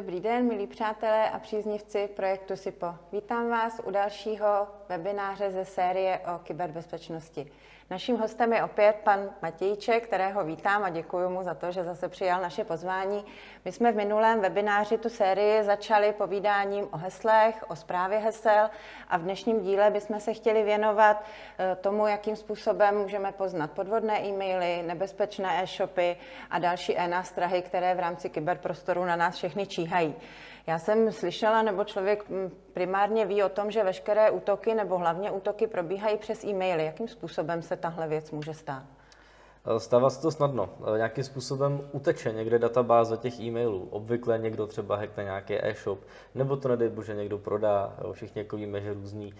Dobrý den, milí přátelé a příznivci projektu SIPO. Vítám vás u dalšího webináře ze série o kyberbezpečnosti. Naším hostem je opět pan Matějček, kterého vítám a děkuji mu za to, že zase přijal naše pozvání. My jsme v minulém webináři tu sérii začali povídáním o heslech, o zprávě hesel a v dnešním díle bychom se chtěli věnovat eh, tomu, jakým způsobem můžeme poznat podvodné e-maily, nebezpečné e-shopy a další e-nástrahy, které v rámci kyberprostoru na nás všechny číhají. Já jsem slyšela, nebo člověk mm, primárně ví o tom, že veškeré útoky nebo hlavně útoky probíhají přes e-maily. Jakým způsobem se tahle věc může stát? Eh, stává se to snadno. Eh, nějakým způsobem uteče někde databáze těch e-mailů. Obvykle někdo třeba hackne nějaký e-shop, nebo to nedej bože někdo prodá. Všichni jako víme, že různí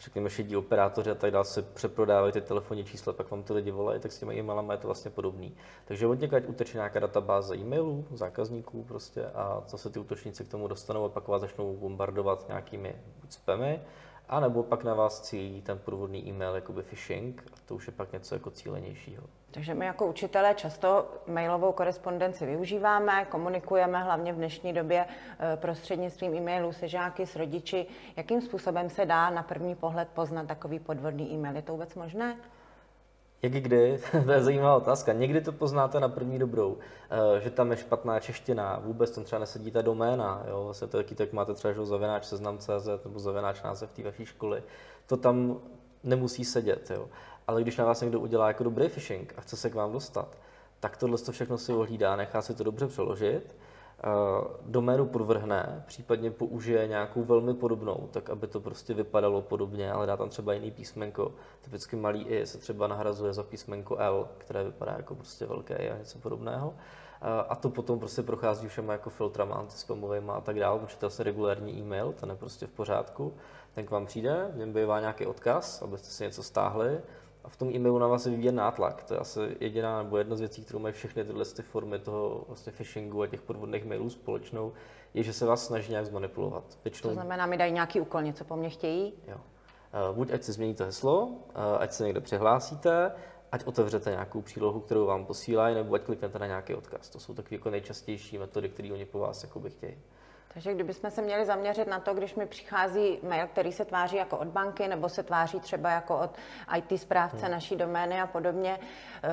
řekněme, šedí operátoři a tak dále se přeprodávají ty telefonní čísla, pak vám ty lidi volají, tak s těmi e-mailama je to vlastně podobný. Takže od někaď uteče nějaká databáze e-mailů, zákazníků prostě a zase ty útočníci k tomu dostanou a pak vás začnou bombardovat nějakými spamy, a nebo pak na vás cílí ten podvodný e-mail, jakoby phishing, a to už je pak něco jako cílenějšího. Takže my jako učitelé často mailovou korespondenci využíváme, komunikujeme hlavně v dnešní době eh, prostřednictvím e-mailů se žáky, s rodiči. Jakým způsobem se dá na první pohled poznat takový podvodný e-mail? Je to vůbec možné? Jak kdy? to je zajímavá otázka. Někdy to poznáte na první dobrou, eh, že tam je špatná čeština, vůbec tam třeba nesedí ta doména, jo? Vlastně to taky tak máte třeba že zavináč seznam.cz nebo zavináč název té vaší školy. To tam nemusí sedět. Jo? Ale když na vás někdo udělá jako dobrý phishing a chce se k vám dostat, tak tohle to všechno si ohlídá, nechá si to dobře přeložit, doménu podvrhne, případně použije nějakou velmi podobnou, tak aby to prostě vypadalo podobně, ale dá tam třeba jiný písmenko. Typicky malý i se třeba nahrazuje za písmenko L, které vypadá jako prostě velké i a něco podobného. Eh, a to potom prostě prochází všema jako filtrama, antispamovými a tak dále, určitě se regulární e-mail, ten je prostě v pořádku. Ten k vám přijde, v něm bývá nějaký odkaz, abyste si něco stáhli, a v tom e-mailu na vás vyvíje nátlak. To je asi jediná nebo jedna z věcí, kterou mají všechny tyhle ty formy toho vlastně phishingu a těch podvodných mailů společnou, je, že se vás snaží nějak zmanipulovat. Většinou... To znamená, mi dají nějaký úkol, něco po mně chtějí? Jo. Uh, buď ať si změníte heslo, uh, ať se někde přihlásíte, ať otevřete nějakou přílohu, kterou vám posílají, nebo ať kliknete na nějaký odkaz. To jsou takové jako nejčastější metody, které oni po vás jakoby chtějí. Takže kdybychom se měli zaměřit na to, když mi přichází mail, který se tváří jako od banky, nebo se tváří třeba jako od IT správce hmm. naší domény a podobně, eh,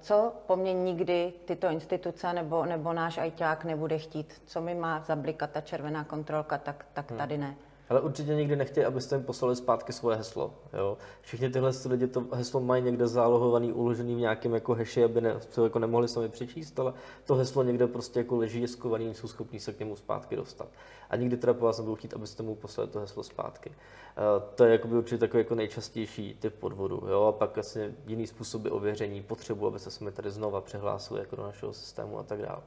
co po mně nikdy tyto instituce nebo, nebo náš ITák nebude chtít? Co mi má zablikat ta červená kontrolka, tak, tak hmm. tady ne. Ale určitě nikdy nechtějí, abyste jim poslali zpátky svoje heslo. Jo? Všichni tyhle lidi to heslo mají někde zálohovaný, uložený v nějakém jako heši, aby ne, to jako nemohli sami přečíst, ale to heslo někde prostě jako leží, je skovaný, jsou schopní se k němu zpátky dostat. A nikdy teda po vás nebudou chtít, abyste mu poslali to heslo zpátky. Uh, to je jakoby určitě takový jako nejčastější typ podvodu. Jo? A pak vlastně jiný způsoby ověření, potřebu, aby se jsme tady znova přihlásili jako do našeho systému a tak dále.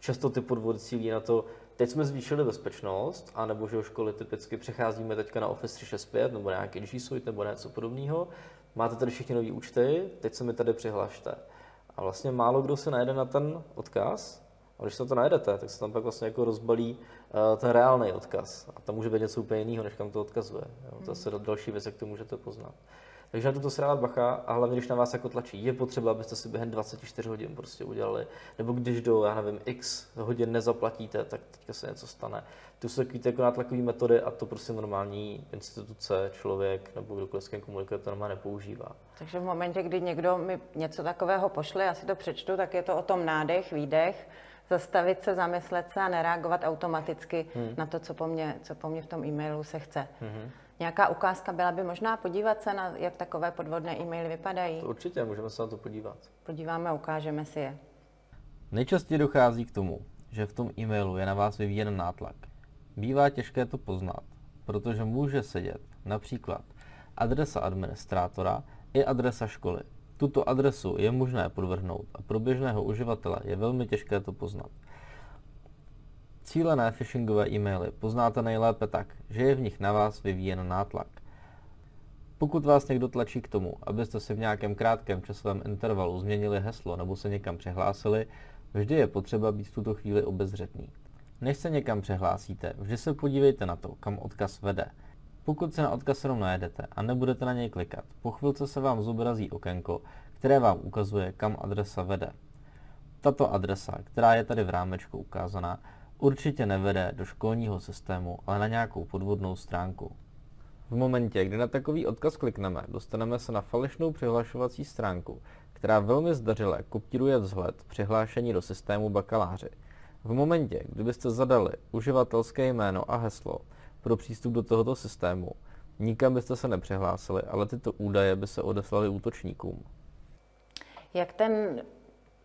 Často ty podvody cílí na to, Teď jsme zvýšili bezpečnost, anebo že školy typicky přecházíme teďka na Office 365 nebo nějaký G Suite nebo něco podobného. Máte tady všichni nové účty, teď se mi tady přihlašte. A vlastně málo kdo se najde na ten odkaz, a když se to najdete, tak se tam pak vlastně jako rozbalí uh, ten reálný odkaz. A tam může být něco úplně jiného, než kam to odkazuje. Jo? To je další věc, jak to můžete poznat. Takže na toto se dávat bacha a hlavně, když na vás jako tlačí, je potřeba, abyste si během 24 hodin prostě udělali, nebo když do, já nevím, x hodin nezaplatíte, tak teďka se něco stane. To jsou takové jako nátlakové metody a to prostě normální instituce, člověk nebo kdokoliv s kým komunikuje, to normálně nepoužívá. Takže v momentě, kdy někdo mi něco takového pošle, já si to přečtu, tak je to o tom nádech, výdech, zastavit se, zamyslet se a nereagovat automaticky hmm. na to, co po, mně, co po mně v tom e-mailu se chce. Hmm. Nějaká ukázka byla by možná podívat se na, jak takové podvodné e-maily vypadají? To určitě, můžeme se na to podívat. Podíváme a ukážeme si je. Nejčastěji dochází k tomu, že v tom e-mailu je na vás vyvíjen nátlak. Bývá těžké to poznat, protože může sedět například adresa administrátora i adresa školy. Tuto adresu je možné podvrhnout a pro běžného uživatele je velmi těžké to poznat. Cílené phishingové e-maily poznáte nejlépe tak, že je v nich na vás vyvíjen nátlak. Pokud vás někdo tlačí k tomu, abyste si v nějakém krátkém časovém intervalu změnili heslo nebo se někam přihlásili, vždy je potřeba být v tuto chvíli obezřetný. Než se někam přihlásíte, vždy se podívejte na to, kam odkaz vede. Pokud se na odkaz jenom najedete a nebudete na něj klikat, po chvilce se vám zobrazí okénko, které vám ukazuje, kam adresa vede. Tato adresa, která je tady v rámečku ukázaná, určitě nevede do školního systému, ale na nějakou podvodnou stránku. V momentě, kdy na takový odkaz klikneme, dostaneme se na falešnou přihlašovací stránku, která velmi zdařile kopíruje vzhled přihlášení do systému bakaláři. V momentě, kdybyste zadali uživatelské jméno a heslo pro přístup do tohoto systému, nikam byste se nepřihlásili, ale tyto údaje by se odeslaly útočníkům. Jak ten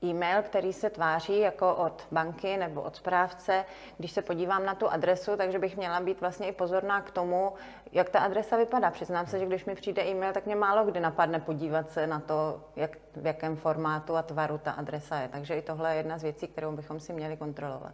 e-mail, který se tváří jako od banky nebo od správce, když se podívám na tu adresu, takže bych měla být vlastně i pozorná k tomu, jak ta adresa vypadá. Přiznám se, že když mi přijde e-mail, tak mě málo kdy napadne podívat se na to, jak, v jakém formátu a tvaru ta adresa je. Takže i tohle je jedna z věcí, kterou bychom si měli kontrolovat.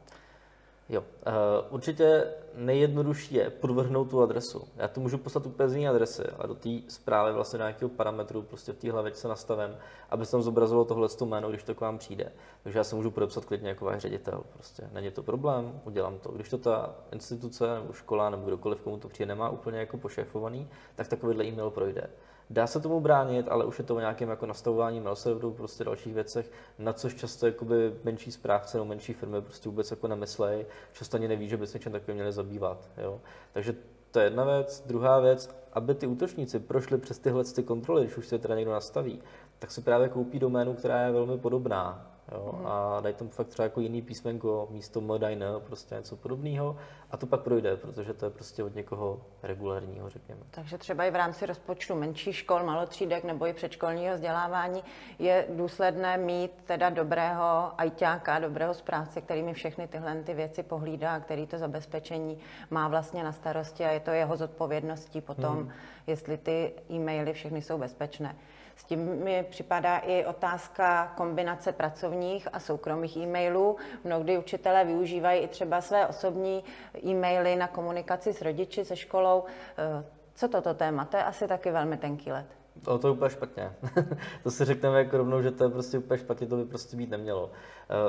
Jo, uh, určitě nejjednodušší je podvrhnout tu adresu. Já tu můžu poslat úplně z jiné adresy, a do té zprávy vlastně nějakého parametru prostě v té hlavičce nastavím, aby se tam zobrazilo tohle jméno, když to k vám přijde. Takže já se můžu podepsat klidně jako váš ředitel. Prostě není to problém, udělám to. Když to ta instituce nebo škola nebo kdokoliv, komu to přijde, nemá úplně jako pošéfovaný, tak takovýhle e-mail projde. Dá se tomu bránit, ale už je to o nějakém jako nastavování mail serveru, prostě dalších věcech, na což často jakoby menší správce nebo menší firmy prostě vůbec jako nemyslej, často ani neví, že by se něčem takovým měli zabývat. Jo? Takže to je jedna věc. Druhá věc, aby ty útočníci prošli přes tyhle ty kontroly, když už se teda někdo nastaví, tak si právě koupí doménu, která je velmi podobná. Jo? Mm. A dají tam fakt třeba jako jiný písmenko místo modine, prostě něco podobného a to pak projde, protože to je prostě od někoho regulárního, řekněme. Takže třeba i v rámci rozpočtu menších škol, malotřídek nebo i předškolního vzdělávání je důsledné mít teda dobrého ajťáka, dobrého správce, který mi všechny tyhle ty věci pohlídá, který to zabezpečení má vlastně na starosti a je to jeho zodpovědností potom, hmm. jestli ty e-maily všechny jsou bezpečné. S tím mi připadá i otázka kombinace pracovních a soukromých e-mailů. Mnohdy učitelé využívají i třeba své osobní e-maily na komunikaci s rodiči, se školou. Eh, co toto téma? To je asi taky velmi tenký let. To, to je úplně špatně. to si řekneme jako rovnou, že to je prostě úplně špatně, to by prostě být nemělo.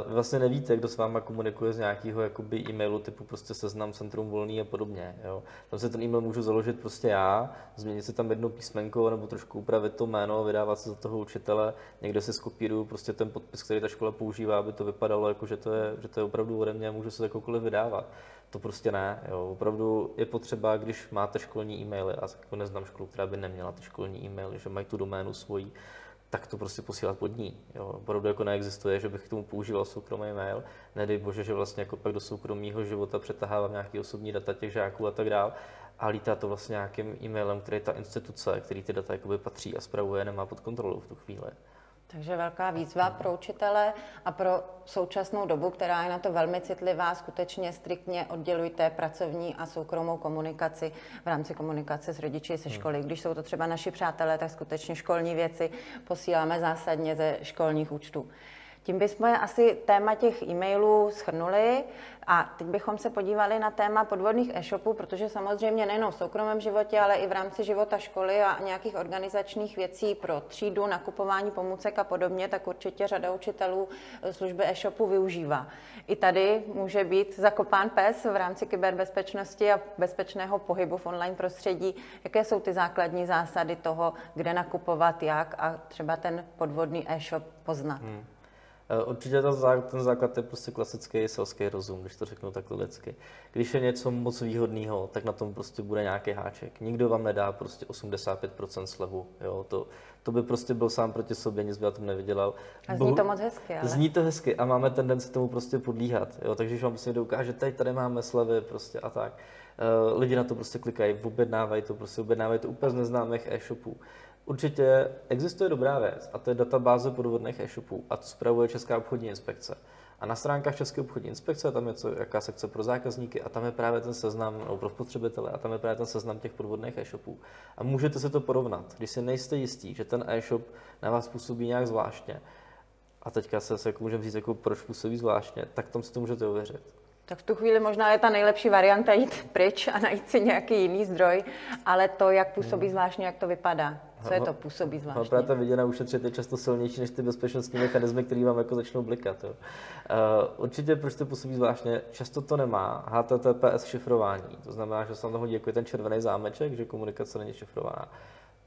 Vlastně nevíte, kdo s váma komunikuje z nějakého jakoby e-mailu typu prostě seznam centrum volný a podobně. Jo. Tam se ten e-mail můžu založit prostě já, změnit si tam jedno písmenko nebo trošku upravit to jméno, vydávat se za toho učitele, někde si skopíruju prostě ten podpis, který ta škola používá, aby to vypadalo jako, že to je, že to je opravdu ode mě a můžu se jakoukoliv vydávat. To prostě ne. Jo. Opravdu je potřeba, když máte školní e-maily, a jako neznám školu, která by neměla ty školní e-maily, že mají tu doménu svoji, tak to prostě posílat pod ní. Jo. Opravdu jako neexistuje, že bych k tomu používal soukromý mail. Nedej bože, že vlastně jako pak do soukromého života přetahávám nějaký osobní data těch žáků a tak dále. A lítá to vlastně nějakým e-mailem, který ta instituce, který ty data patří a spravuje, nemá pod kontrolou v tu chvíli. Takže velká výzva pro učitele a pro současnou dobu, která je na to velmi citlivá, skutečně striktně oddělujte pracovní a soukromou komunikaci v rámci komunikace s rodiči se hmm. školy. Když jsou to třeba naši přátelé, tak skutečně školní věci posíláme zásadně ze školních účtů. Tím bychom asi téma těch e-mailů schrnuli a teď bychom se podívali na téma podvodných e-shopů, protože samozřejmě nejen v soukromém životě, ale i v rámci života školy a nějakých organizačních věcí pro třídu, nakupování pomůcek a podobně, tak určitě řada učitelů služby e-shopu využívá. I tady může být zakopán pes v rámci kyberbezpečnosti a bezpečného pohybu v online prostředí. Jaké jsou ty základní zásady toho, kde nakupovat, jak a třeba ten podvodný e-shop poznat? Hmm. Eh, určitě ten, ten základ je prostě klasický selský rozum, když to řeknu takhle lidsky. Když je něco moc výhodného, tak na tom prostě bude nějaký háček. Nikdo vám nedá prostě 85% slevu. Jo? To, to by prostě byl sám proti sobě, nic by na tom nevydělal. A zní to moc hezky, ale... Zní to hezky a máme tendenci tomu prostě podlíhat. Jo? Takže když vám prostě někdo ukáže, teď tady máme slevy prostě a tak. Uh, lidi na to prostě klikají, objednávají to, prostě objednávají to úplně z neznámých e-shopů. Určitě existuje dobrá věc a to je databáze podvodných e-shopů a to zpravuje Česká obchodní inspekce. A na stránkách České obchodní inspekce tam je co, jaká sekce pro zákazníky a tam je právě ten seznam, nebo pro spotřebitele, a tam je právě ten seznam těch podvodných e-shopů. A můžete se to porovnat. Když si nejste jistí, že ten e-shop na vás působí nějak zvláštně, a teďka se, se jako můžeme říct, jako proč působí zvláštně, tak tam si to můžete ověřit tak v tu chvíli možná je ta nejlepší varianta jít pryč a najít si nějaký jiný zdroj, ale to, jak působí hmm. zvláštně, jak to vypadá. Co je to působí zvláštně? Právě ta viděna ušetřit je často silnější než ty bezpečnostní mechanismy, které vám jako začnou blikat. Jo. Uh, určitě, proč to působí zvláštně, často to nemá HTTPS šifrování. To znamená, že se tam hodí jako ten červený zámeček, že komunikace není šifrovaná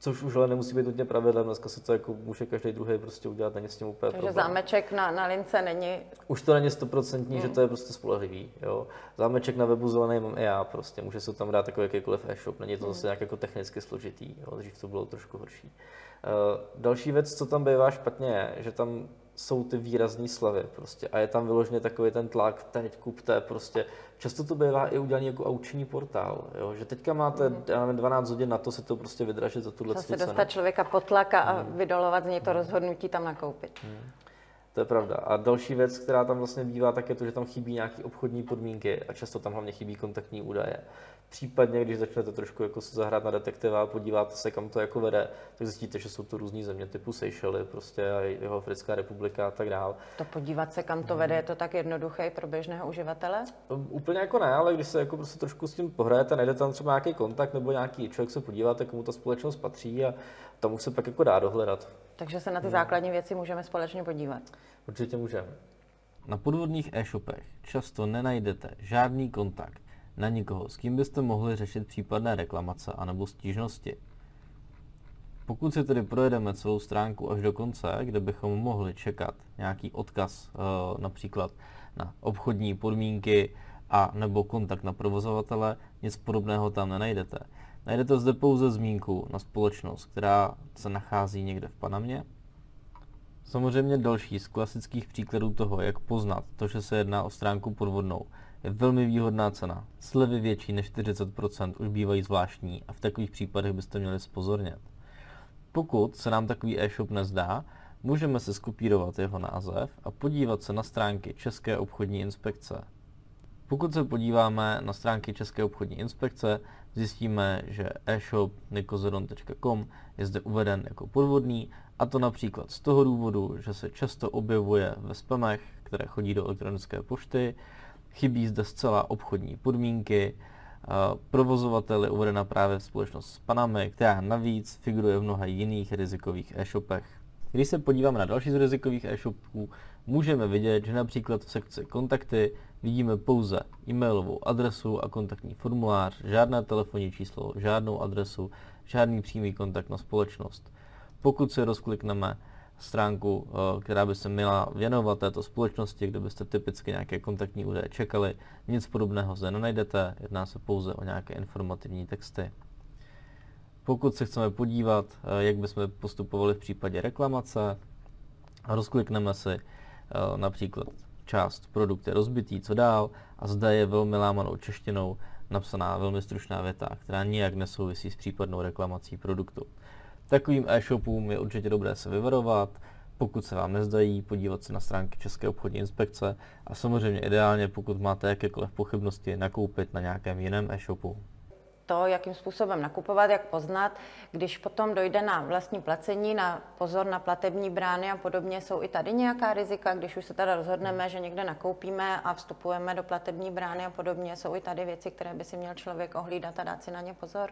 Což už ale nemusí být nutně pravidlem, dneska se to jako může každý druhý prostě udělat, není s tím úplně Takže problém. zámeček na, na lince není... Už to není stoprocentní, hmm. že to je prostě spolehlivý. Jo? Zámeček na webu zelený mám i já prostě, může se tam dát takový jakýkoliv e-shop, není to zase nějak jako technicky složitý, jo? dřív to bylo trošku horší. Uh, další věc, co tam bývá špatně, je, že tam jsou ty výrazné slavy prostě a je tam vyloženě takový ten tlak, teď kupte prostě. Často to bývá i udělaný jako auční portál, jo? že teďka máte mm. já nevím, 12 hodin na to se to prostě vydražit za tuhle Zase dostat člověka pod tlak a mm. vydolovat z něj to rozhodnutí tam nakoupit. Mm. To je pravda. A další věc, která tam vlastně bývá, tak je to, že tam chybí nějaké obchodní podmínky a často tam hlavně chybí kontaktní údaje. Případně, když začnete trošku jako se zahrát na detektiva a podíváte se, kam to jako vede, tak zjistíte, že jsou to různé země typu Seychely, prostě a jeho Africká republika a tak dál. To podívat se, kam to vede, je to tak jednoduché pro běžného uživatele? Um, úplně jako ne, ale když se jako prostě trošku s tím pohrajete, najde tam třeba nějaký kontakt nebo nějaký člověk se podíváte, komu ta společnost patří a tam už se pak jako dá dohledat. Takže se na ty základní věci můžeme společně podívat. Určitě můžeme. Na podvodných e-shopech často nenajdete žádný kontakt na nikoho, s kým byste mohli řešit případné reklamace anebo stížnosti. Pokud si tedy projedeme celou stránku až do konce, kde bychom mohli čekat nějaký odkaz eh, například na obchodní podmínky a nebo kontakt na provozovatele, nic podobného tam nenajdete. Najdete zde pouze zmínku na společnost, která se nachází někde v Panamě. Samozřejmě další z klasických příkladů toho, jak poznat to, že se jedná o stránku podvodnou, velmi výhodná cena. Slevy větší než 40% už bývají zvláštní a v takových případech byste měli spozornět. Pokud se nám takový e-shop nezdá, můžeme si skopírovat jeho název a podívat se na stránky České obchodní inspekce. Pokud se podíváme na stránky České obchodní inspekce, zjistíme, že e-shop nikozeron.com je zde uveden jako podvodný a to například z toho důvodu, že se často objevuje ve spamech, které chodí do elektronické pošty, chybí zde zcela obchodní podmínky, provozovatel je uvedena právě společnost s Panamy, která navíc figuruje v mnoha jiných rizikových e-shopech. Když se podíváme na další z rizikových e-shopů, můžeme vidět, že například v sekci kontakty vidíme pouze e-mailovou adresu a kontaktní formulář, žádné telefonní číslo, žádnou adresu, žádný přímý kontakt na společnost. Pokud se rozklikneme stránku, eh, která by se měla věnovat této společnosti, kde byste typicky nějaké kontaktní údaje čekali, nic podobného zde nenajdete, jedná se pouze o nějaké informativní texty. Pokud se chceme podívat, eh, jak bychom postupovali v případě reklamace, rozklikneme si eh, například část produkt je rozbitý, co dál, a zde je velmi lámanou češtinou napsaná velmi stručná věta, která nijak nesouvisí s případnou reklamací produktu. Takovým e-shopům je určitě dobré se vyvarovat, pokud se vám nezdají, podívat se na stránky České obchodní inspekce a samozřejmě ideálně, pokud máte jakékoliv pochybnosti, nakoupit na nějakém jiném e-shopu to, jakým způsobem nakupovat, jak poznat. Když potom dojde na vlastní placení, na pozor na platební brány a podobně, jsou i tady nějaká rizika, když už se teda rozhodneme, že někde nakoupíme a vstupujeme do platební brány a podobně, jsou i tady věci, které by si měl člověk ohlídat a dát si na ně pozor?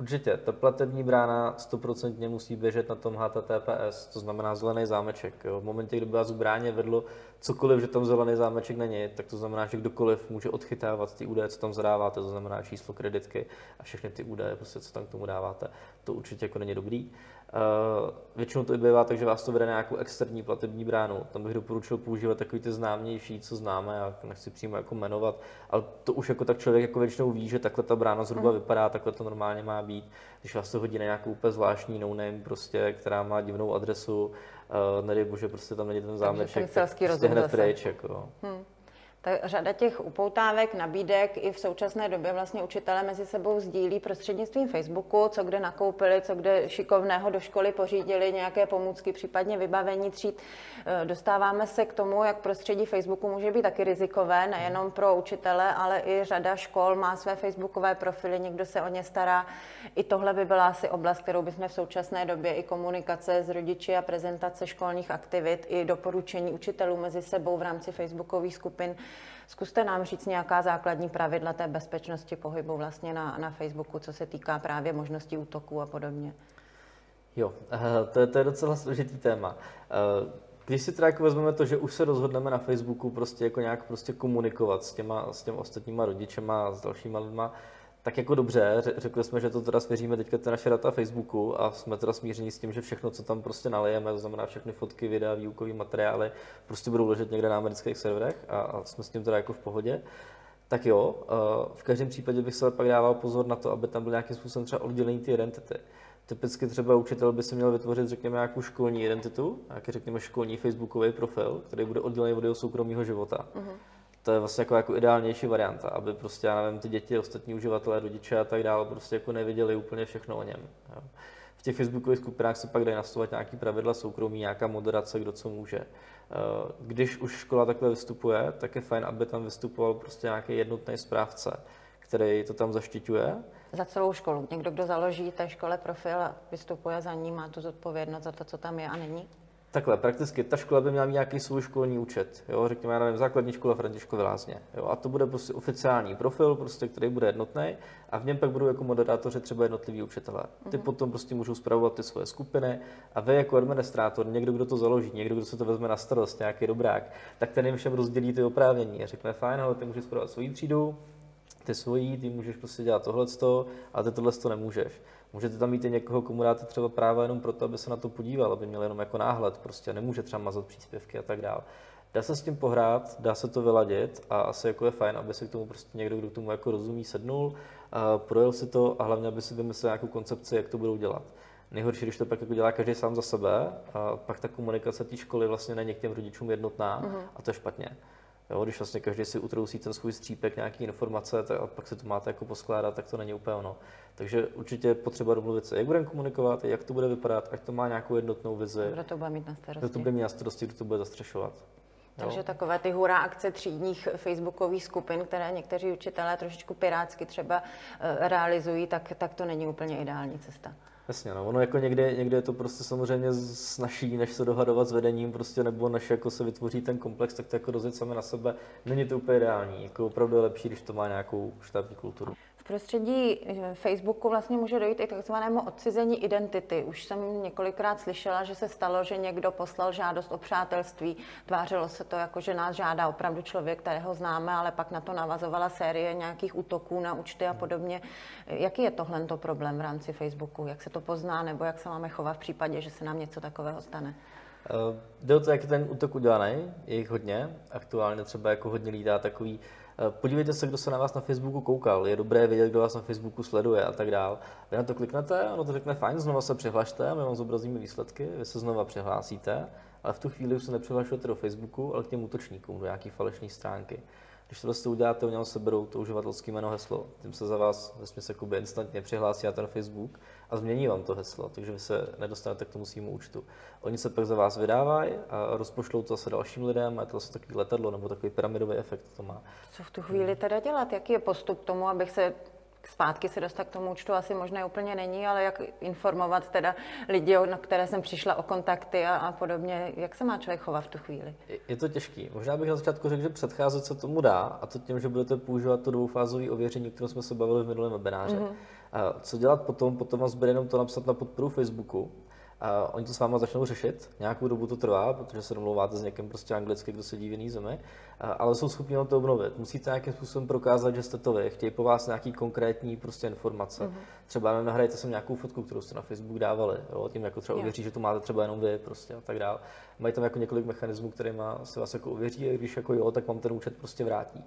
Určitě, ta platební brána stoprocentně musí běžet na tom HTTPS, to znamená zelený zámeček. Jo. V momentě, kdy by vás bráně vedlo cokoliv, že tam zelený zámeček není, tak to znamená, že kdokoliv může odchytávat ty údaje, co tam zadáváte, to znamená číslo kreditky a všechny ty údaje, prostě, co tam k tomu dáváte. To určitě jako není dobrý. Uh, většinou to i bývá tak, že vás to vede na nějakou externí platební bránu. Tam bych doporučil používat takový ty známější, co známe, já nechci přímo jako jmenovat, ale to už jako tak člověk jako většinou ví, že takhle ta brána zhruba mm. vypadá, takhle to normálně má být. Když vás to hodí na nějakou úplně zvláštní no-name, prostě, která má divnou adresu, uh, nedej bože, prostě tam není ten zámeček, tak prostě hned pryč. Jako. Hmm. Tak řada těch upoutávek, nabídek i v současné době vlastně učitelé mezi sebou sdílí prostřednictvím Facebooku, co kde nakoupili, co kde šikovného do školy pořídili, nějaké pomůcky, případně vybavení tříd. Eh, dostáváme se k tomu, jak prostředí Facebooku může být taky rizikové, nejenom pro učitele, ale i řada škol má své facebookové profily, někdo se o ně stará. I tohle by byla asi oblast, kterou bychom v současné době i komunikace s rodiči a prezentace školních aktivit, i doporučení učitelů mezi sebou v rámci facebookových skupin Zkuste nám říct nějaká základní pravidla té bezpečnosti pohybu vlastně na, na Facebooku, co se týká právě možností útoků a podobně. Jo, eh, to je, to je docela složitý téma. Eh, když si teda jako vezmeme to, že už se rozhodneme na Facebooku prostě jako nějak prostě komunikovat s těma, s těma ostatníma rodičema, s dalšíma lidma, tak jako dobře, řekli jsme, že to teda svěříme teďka ty naše data Facebooku a jsme teda smíření s tím, že všechno, co tam prostě nalijeme, to znamená všechny fotky, videa, výukové materiály, prostě budou ležet někde na amerických serverech a, a jsme s tím teda jako v pohodě. Tak jo, v každém případě bych se pak dával pozor na to, aby tam byl nějakým způsobem třeba oddělení ty identity. Typicky třeba učitel by si měl vytvořit, řekněme, nějakou školní identitu, nějaký, řekněme, školní facebookový profil, který bude oddělený od jeho soukromého života. Uh-huh to je vlastně jako, jako ideálnější varianta, aby prostě, já nevím, ty děti, ostatní uživatelé, rodiče a tak dále prostě jako neviděli úplně všechno o něm. Jo. V těch facebookových skupinách se pak dají nastavovat nějaký pravidla soukromí, nějaká moderace, kdo co může. Eh, když už škola takhle vystupuje, tak je fajn, aby tam vystupoval prostě nějaký jednotný správce, který to tam zaštiťuje. Za celou školu. Někdo, kdo založí té škole profil vystupuje za ní, má tu zodpovědnost za to, co tam je a není? Takhle, prakticky ta škola by měla mít nějaký svůj školní účet, jo, řekněme, já nevím, základní škola Františkovy Lázně, jo, a to bude prostě oficiální profil, prostě, který bude jednotný a v něm pak budou jako moderátoři třeba jednotliví učitelé. Ty mm-hmm. potom prostě můžou zpravovat ty svoje skupiny a vy jako administrátor, někdo, kdo to založí, někdo, kdo se to vezme na starost, nějaký dobrák, tak ten jim všem rozdělí ty oprávnění a řekne, fajn, ale ty můžeš zpravovat svoji třídu, ty svojí, ty můžeš prostě dělat tohle, a ty tohle to nemůžeš. Můžete tam mít i někoho, komu dáte třeba práva jenom proto, aby se na to podíval, aby měl jenom jako náhled, prostě nemůže třeba mazat příspěvky a tak dále. Dá se s tím pohrát, dá se to vyladit a asi jako je fajn, aby se k tomu prostě někdo, kdo k tomu jako rozumí, sednul, a projel si to a hlavně, aby si vymyslel nějakou koncepci, jak to budou dělat. Nejhorší, když to pak jako dělá každý sám za sebe, a pak ta komunikace té školy vlastně není k těm rodičům jednotná mm-hmm. a to je špatně. Jo, když vlastně každý si utrousí ten svůj střípek, nějaký informace, tak, a pak si to máte jako poskládat, tak to není úplně ono. Takže určitě je potřeba domluvit se, jak budeme komunikovat, jak to bude vypadat, ať to má nějakou jednotnou vizi. Kdo to bude mít na starosti. Kdo to bude mít na starosti, kdo to bude zastřešovat. Takže jo. takové ty hurá akce třídních facebookových skupin, které někteří učitelé trošičku pirátsky třeba eh, realizují, tak, tak to není úplně ideální cesta. Jasně, no. ono jako někde, někde je to prostě samozřejmě snaží, než se dohadovat s vedením, prostě, nebo než jako se vytvoří ten komplex, tak to jako rozjet sami na sebe. Není to úplně ideální, jako opravdu je lepší, když to má nějakou štábní kulturu prostředí eh, Facebooku vlastně může dojít i takzvanému odcizení identity. Už jsem několikrát slyšela, že se stalo, že někdo poslal žádost o přátelství. Tvářilo se to jako, že nás žádá opravdu člověk, kterého známe, ale pak na to navazovala série nějakých útoků na účty a podobně. Jaký je tohle problém v rámci Facebooku? Jak se to pozná nebo jak se máme chovat v případě, že se nám něco takového stane? Uh, jde o to, jak je ten útok udělaný, je jich hodně. Aktuálně třeba jako hodně lídá takový Eh, podívejte se, kdo se na vás na Facebooku koukal. Je dobré vědět, kdo vás na Facebooku sleduje a tak dále. Vy na to kliknete, ono to řekne fajn, znova se přihlašte, my vám zobrazíme výsledky, vy se znova přihlásíte, ale v tu chvíli už se nepřihlašujete do Facebooku, ale k těm útočníkům, do nějaké falešné stránky. Když to vlastně uděláte, oni se berou to uživatelské jméno heslo, tím se za vás ve se instantně přihlásí na ten Facebook a změní vám to heslo, takže vy se nedostanete k tomu svým účtu. Oni se pak za vás vydávají a rozpošlou to zase dalším lidem a je to zase takový letadlo nebo takový pyramidový efekt to má. Co v tu chvíli teda dělat? Jaký je postup k tomu, abych se zpátky se dostat k tomu účtu asi možné úplně není, ale jak informovat teda lidi, na které jsem přišla o kontakty a, a podobně, jak se má člověk chovat v tu chvíli? Je to těžký. Možná bych na začátku řekl, že předcházet se tomu dá a to tím, že budete používat to dvoufázové ověření, o kterém jsme se bavili v minulém webináři. Mm-hmm. A co dělat potom? Potom vás bude jenom to napsat na podporu Facebooku a oni to s váma začnou řešit. Nějakou dobu to trvá, protože se domlouváte s někým prostě anglicky, kdo sedí v jiný zemi, ale jsou schopni vám to obnovit. Musíte nějakým způsobem prokázat, že jste to vy. Chtějí po vás nějaký konkrétní prostě informace. Mm-hmm. Třeba nahrajte sem nějakou fotku, kterou jste na Facebook dávali. Jo? Tím jako třeba uvěří, že to máte třeba jenom vy prostě a tak dále. Mají tam jako několik mechanismů, kterými se vás jako uvěří a když jako jo, tak vám ten účet prostě vrátí.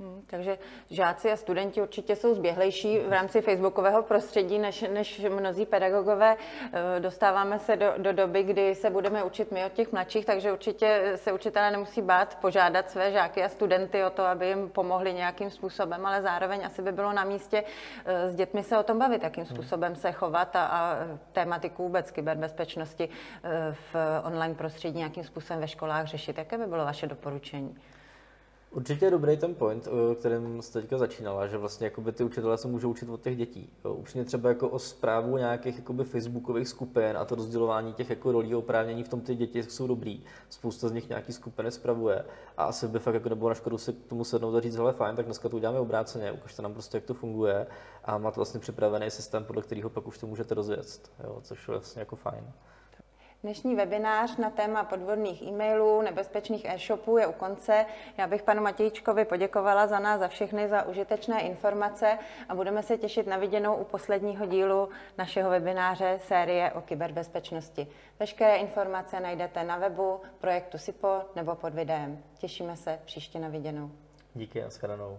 Hmm, takže žáci a studenti určitě jsou zběhlejší v rámci facebookového prostředí než, než mnozí pedagogové. Eh, dostáváme se do, do doby, kdy se budeme učit my od těch mladších, takže určitě se učitelé nemusí bát požádat své žáky a studenty o to, aby jim pomohli nějakým způsobem, ale zároveň asi by bylo na místě eh, s dětmi se o tom bavit, jakým hmm. způsobem se chovat a, a tématiku vůbec kyberbezpečnosti eh, v online prostředí nějakým způsobem ve školách řešit. Jaké by bylo vaše doporučení? Určitě je dobrý ten point, o kterém jste teďka začínala, že vlastně jakoby ty učitelé se můžou učit od těch dětí. Upřímně třeba jako o zprávu nějakých jakoby facebookových skupin a to rozdělování těch jako rolí oprávnění v tom ty děti jsou dobrý. Spousta z nich nějaký skupiny spravuje a asi by fakt jako nebylo na škodu si k tomu sednout a říct, hele fajn, tak dneska to uděláme obráceně, ukažte nám prostě, jak to funguje a máte vlastně připravený systém, podle kterého pak už to můžete rozjet, jo, což je vlastně jako fajn. Dnešní webinář na téma podvodných e-mailů, nebezpečných e-shopů je u konce. Já bych panu Matějčkovi poděkovala za nás, za všechny, za užitečné informace a budeme se těšit na viděnou u posledního dílu našeho webináře série o kyberbezpečnosti. Veškeré informace najdete na webu projektu SIPO nebo pod videem. Těšíme se příště na viděnou. Díky a shledanou.